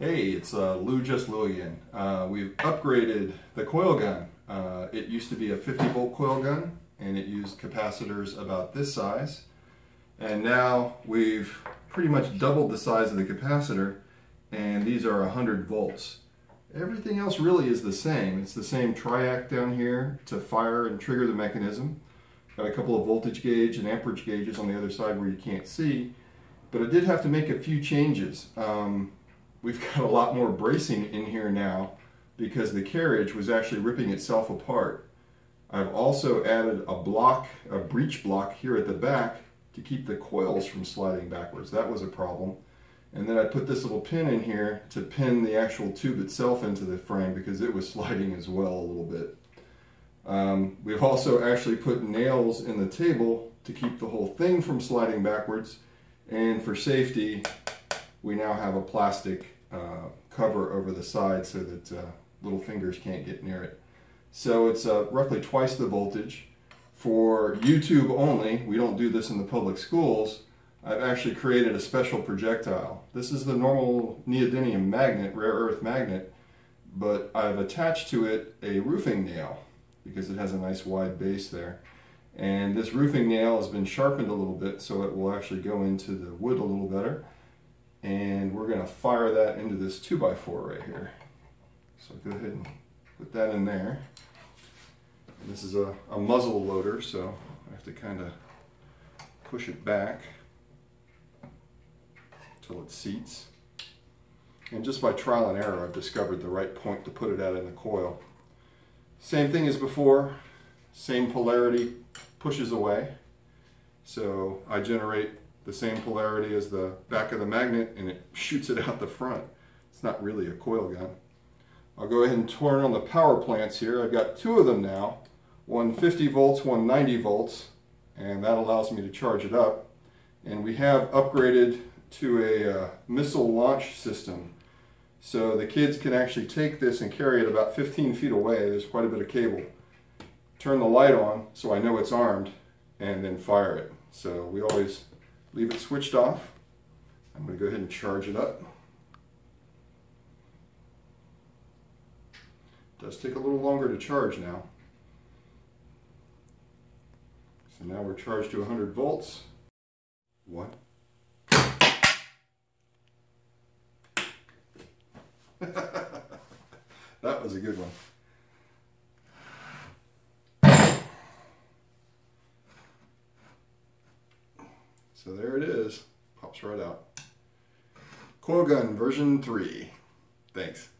Hey, it's uh, Lou Just Lou again. Uh, we've upgraded the coil gun. Uh, it used to be a 50 volt coil gun and it used capacitors about this size. And now we've pretty much doubled the size of the capacitor and these are 100 volts. Everything else really is the same. It's the same triac down here to fire and trigger the mechanism. Got a couple of voltage gauge and amperage gauges on the other side where you can't see. But I did have to make a few changes. Um, we've got a lot more bracing in here now because the carriage was actually ripping itself apart. I've also added a block, a breech block here at the back to keep the coils from sliding backwards. That was a problem. And then I put this little pin in here to pin the actual tube itself into the frame because it was sliding as well a little bit. Um, we've also actually put nails in the table to keep the whole thing from sliding backwards. And for safety, we now have a plastic uh, cover over the side so that uh, little fingers can't get near it. So it's uh, roughly twice the voltage. For YouTube only, we don't do this in the public schools, I've actually created a special projectile. This is the normal neodymium magnet, rare earth magnet, but I've attached to it a roofing nail because it has a nice wide base there. And this roofing nail has been sharpened a little bit so it will actually go into the wood a little better and we're going to fire that into this 2x4 right here. So go ahead and put that in there. And this is a, a muzzle loader, so I have to kind of push it back until it seats. And just by trial and error, I've discovered the right point to put it at in the coil. Same thing as before, same polarity pushes away. So I generate the same polarity as the back of the magnet and it shoots it out the front. It's not really a coil gun. I'll go ahead and turn on the power plants here. I've got two of them now, one 50 volts, one 90 volts, and that allows me to charge it up. And we have upgraded to a uh, missile launch system. So the kids can actually take this and carry it about 15 feet away. There's quite a bit of cable. Turn the light on so I know it's armed and then fire it. So we always leave it switched off. I'm going to go ahead and charge it up. It does take a little longer to charge now. So now we're charged to 100 volts. One. that was a good one. So there it is. Pops right out. Coil gun version 3. Thanks.